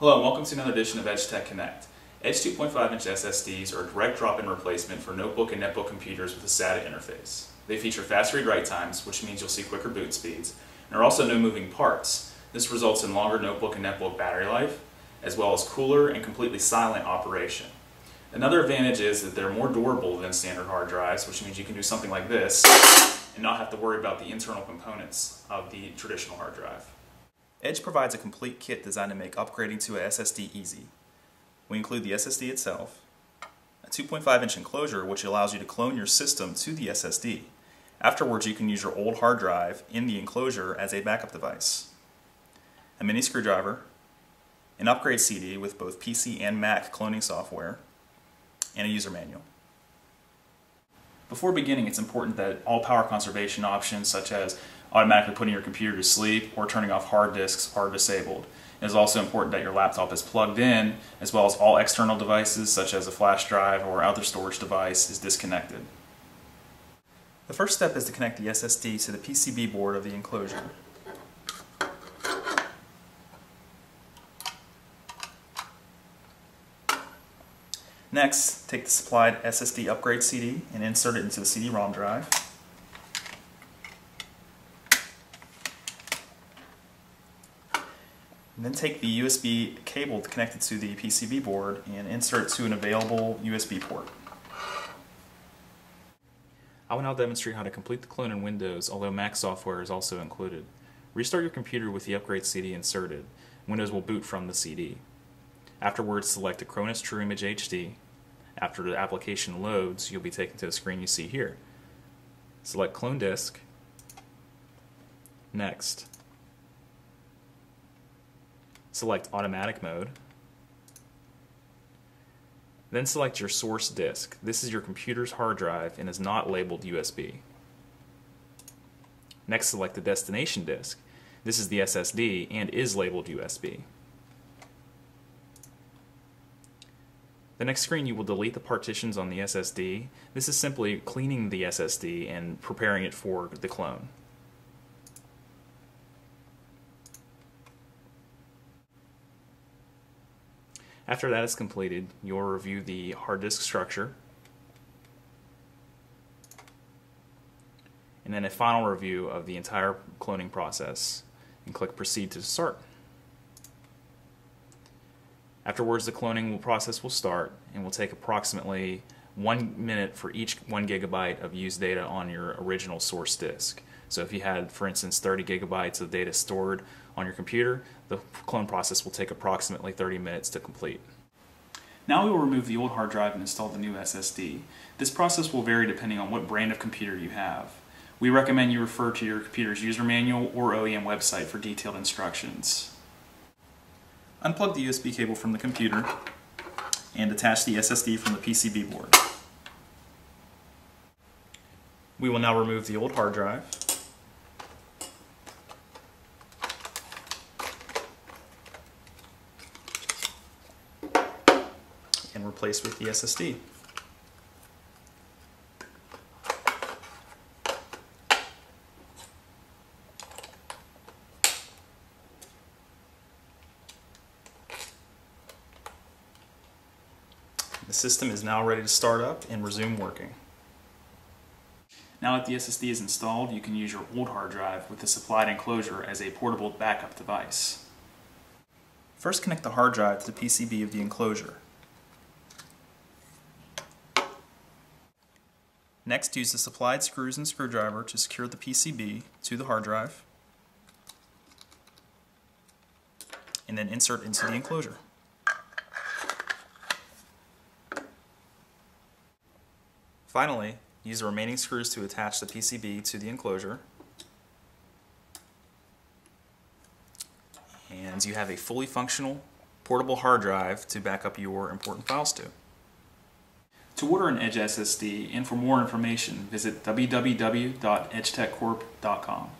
Hello and welcome to another edition of EdgeTech Connect. Edge 2.5 inch SSDs are a direct drop-in replacement for notebook and netbook computers with a SATA interface. They feature fast read-write times, which means you'll see quicker boot speeds, and are also no moving parts. This results in longer notebook and netbook battery life, as well as cooler and completely silent operation. Another advantage is that they're more durable than standard hard drives, which means you can do something like this and not have to worry about the internal components of the traditional hard drive. Edge provides a complete kit designed to make upgrading to a SSD easy. We include the SSD itself, a 2.5 inch enclosure which allows you to clone your system to the SSD. Afterwards you can use your old hard drive in the enclosure as a backup device. A mini screwdriver, an upgrade CD with both PC and Mac cloning software, and a user manual. Before beginning, it's important that all power conservation options such as automatically putting your computer to sleep or turning off hard disks are disabled. It is also important that your laptop is plugged in, as well as all external devices such as a flash drive or other storage device is disconnected. The first step is to connect the SSD to the PCB board of the enclosure. Next, take the supplied SSD upgrade CD and insert it into the CD-ROM drive. And then take the USB cable connected to the PCB board and insert it to an available USB port. I will now demonstrate how to complete the clone in Windows, although Mac software is also included. Restart your computer with the upgrade CD inserted. Windows will boot from the CD. Afterwards, select Acronis TrueImage HD. After the application loads, you'll be taken to the screen you see here. Select Clone Disk. Next. Select Automatic Mode. Then select your source disk. This is your computer's hard drive and is not labeled USB. Next select the destination disk. This is the SSD and is labeled USB. The next screen you will delete the partitions on the SSD. This is simply cleaning the SSD and preparing it for the clone. After that is completed, you'll review the hard disk structure and then a final review of the entire cloning process and click proceed to start. Afterwards the cloning process will start and will take approximately one minute for each one gigabyte of used data on your original source disk. So if you had, for instance, 30 gigabytes of data stored on your computer, the clone process will take approximately 30 minutes to complete. Now we will remove the old hard drive and install the new SSD. This process will vary depending on what brand of computer you have. We recommend you refer to your computer's user manual or OEM website for detailed instructions. Unplug the USB cable from the computer and attach the SSD from the PCB board. We will now remove the old hard drive and replace with the SSD. The system is now ready to start up and resume working. Now that the SSD is installed, you can use your old hard drive with the supplied enclosure as a portable backup device. First connect the hard drive to the PCB of the enclosure. Next, use the supplied screws and screwdriver to secure the PCB to the hard drive, and then insert into the enclosure. Finally, use the remaining screws to attach the PCB to the enclosure. And you have a fully functional portable hard drive to back up your important files to. To order an Edge SSD and for more information, visit www.edgetechcorp.com.